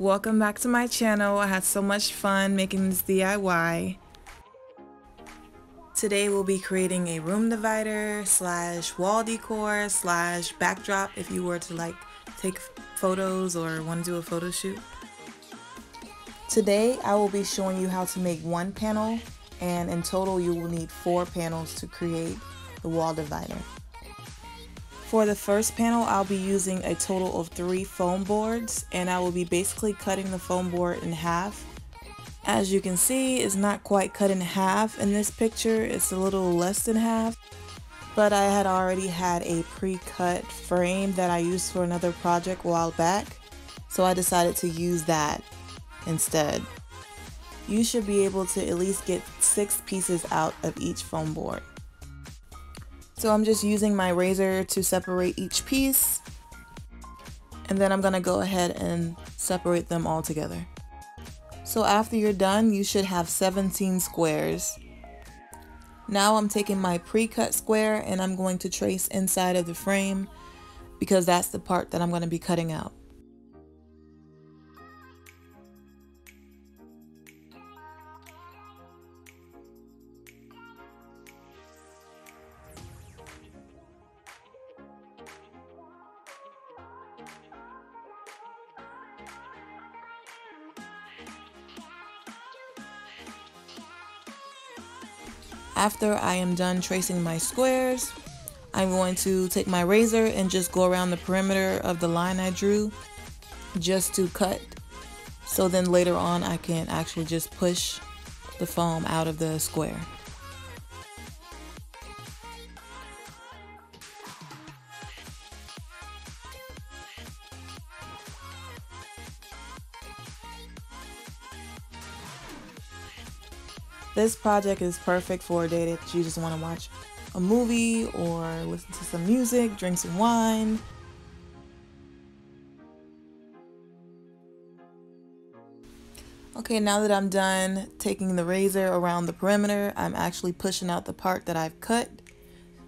Welcome back to my channel. I had so much fun making this DIY. Today we'll be creating a room divider slash wall decor slash backdrop if you were to like take photos or want to do a photo shoot. Today I will be showing you how to make one panel and in total you will need four panels to create the wall divider. For the first panel, I'll be using a total of three foam boards and I will be basically cutting the foam board in half. As you can see, it's not quite cut in half in this picture, it's a little less than half. But I had already had a pre-cut frame that I used for another project a while back, so I decided to use that instead. You should be able to at least get six pieces out of each foam board. So I'm just using my razor to separate each piece. And then I'm gonna go ahead and separate them all together. So after you're done, you should have 17 squares. Now I'm taking my pre-cut square and I'm going to trace inside of the frame because that's the part that I'm to be cutting out. After I am done tracing my squares, I'm going to take my razor and just go around the perimeter of the line I drew just to cut. So then later on I can actually just push the foam out of the square. This project is perfect for a day that you just want to watch a movie or listen to some music, drink some wine. Okay, now that I'm done taking the razor around the perimeter, I'm actually pushing out the part that I've cut.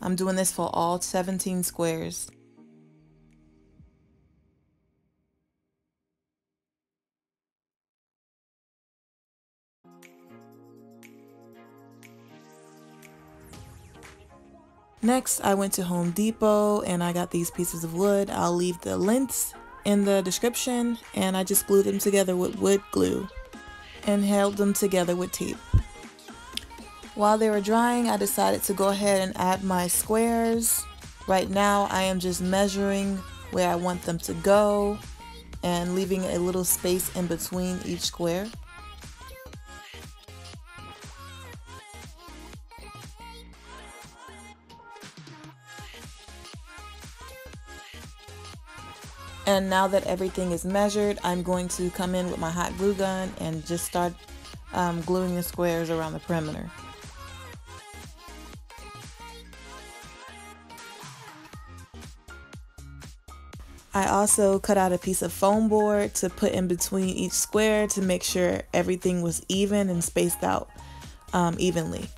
I'm doing this for all 17 squares. Next, I went to Home Depot and I got these pieces of wood. I'll leave the lengths in the description and I just glued them together with wood glue and held them together with tape. While they were drying, I decided to go ahead and add my squares. Right now, I am just measuring where I want them to go and leaving a little space in between each square. And now that everything is measured, I'm going to come in with my hot glue gun and just start um, gluing the squares around the perimeter. I also cut out a piece of foam board to put in between each square to make sure everything was even and spaced out um, evenly.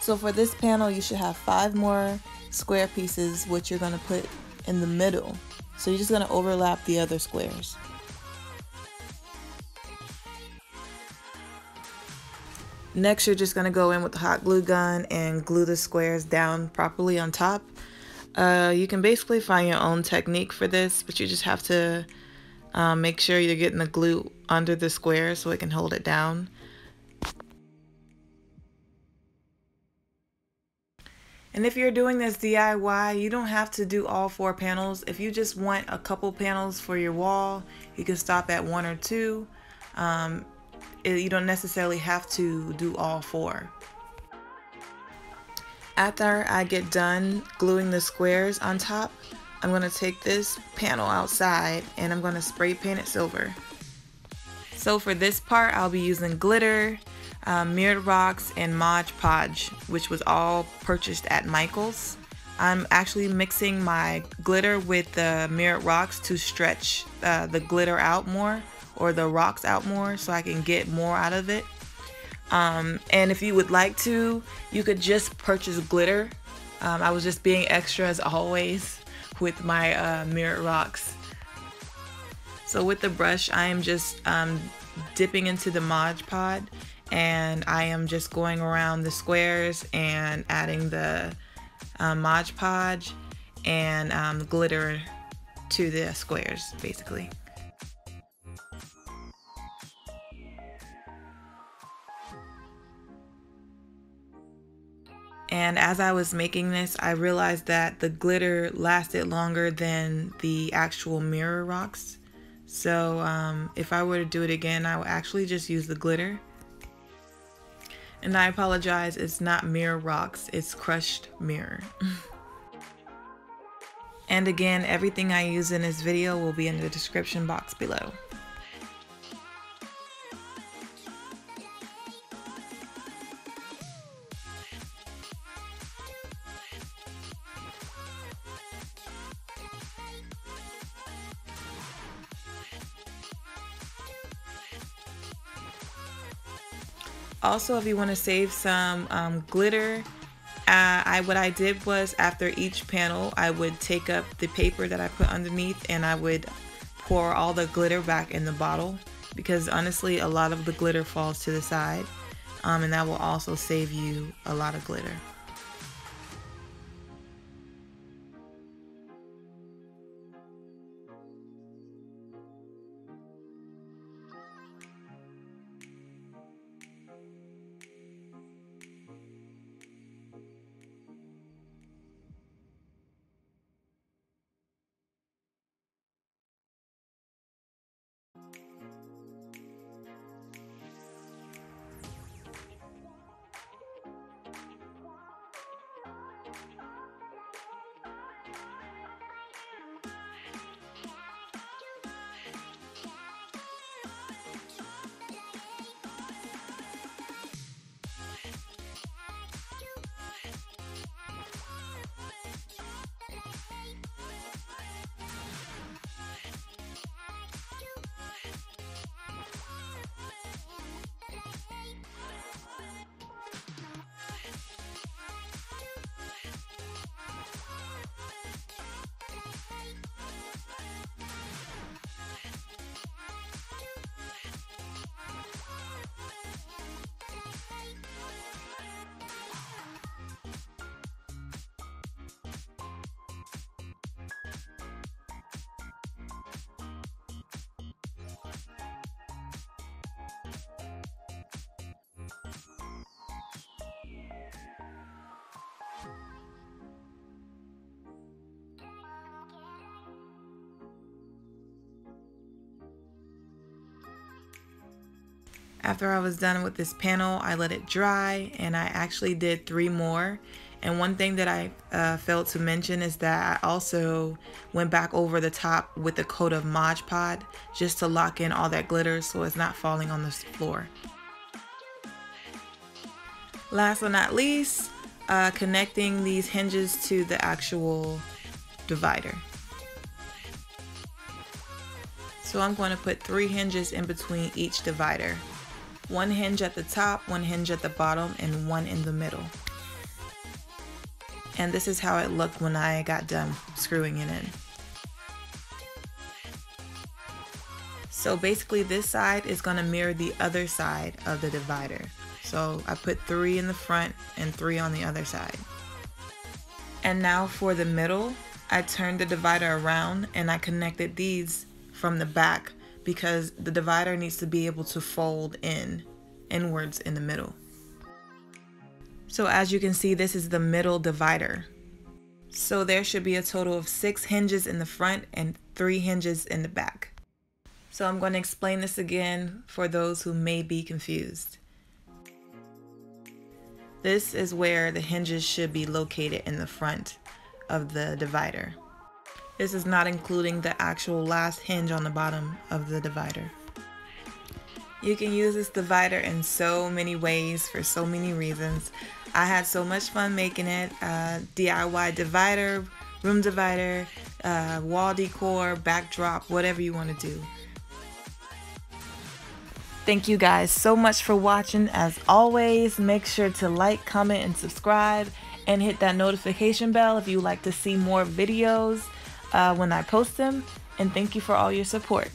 So for this panel, you should have five more square pieces, which you're gonna put in the middle. So you're just gonna overlap the other squares. Next, you're just gonna go in with the hot glue gun and glue the squares down properly on top. Uh, you can basically find your own technique for this, but you just have to um, make sure you're getting the glue under the square so it can hold it down. And if you're doing this DIY, you don't have to do all four panels. If you just want a couple panels for your wall, you can stop at one or two. Um, it, you don't necessarily have to do all four. After I get done gluing the squares on top, I'm going to take this panel outside and I'm going to spray paint it silver. So for this part, I'll be using glitter, um, mirrored rocks, and Mod Podge, which was all purchased at Michaels. I'm actually mixing my glitter with the mirrored rocks to stretch uh, the glitter out more or the rocks out more so I can get more out of it. Um, and if you would like to, you could just purchase glitter. Um, I was just being extra as always with my uh, mirrored rocks. So with the brush, I am just um, dipping into the Mod Pod and I am just going around the squares and adding the um, Mod Podge and um, glitter to the squares basically. And as I was making this, I realized that the glitter lasted longer than the actual mirror rocks. So um, if I were to do it again, I would actually just use the glitter. And I apologize, it's not mirror rocks, it's crushed mirror. and again, everything I use in this video will be in the description box below. Also, if you want to save some um, glitter, uh, I what I did was after each panel, I would take up the paper that I put underneath and I would pour all the glitter back in the bottle because honestly, a lot of the glitter falls to the side um, and that will also save you a lot of glitter. After I was done with this panel, I let it dry and I actually did three more. And one thing that I uh, failed to mention is that I also went back over the top with a coat of Mod Podge just to lock in all that glitter so it's not falling on the floor. Last but not least, uh, connecting these hinges to the actual divider. So I'm going to put three hinges in between each divider one hinge at the top, one hinge at the bottom, and one in the middle. And this is how it looked when I got done screwing it in. So basically this side is going to mirror the other side of the divider. So I put three in the front and three on the other side. And now for the middle, I turned the divider around and I connected these from the back because the divider needs to be able to fold in inwards in the middle. So as you can see, this is the middle divider. So there should be a total of six hinges in the front and three hinges in the back. So I'm going to explain this again for those who may be confused. This is where the hinges should be located in the front of the divider. This is not including the actual last hinge on the bottom of the divider. You can use this divider in so many ways for so many reasons. I had so much fun making it. Uh, DIY divider, room divider, uh, wall decor, backdrop, whatever you want to do. Thank you guys so much for watching. As always, make sure to like, comment, and subscribe, and hit that notification bell if you like to see more videos uh, when I post them. And thank you for all your support.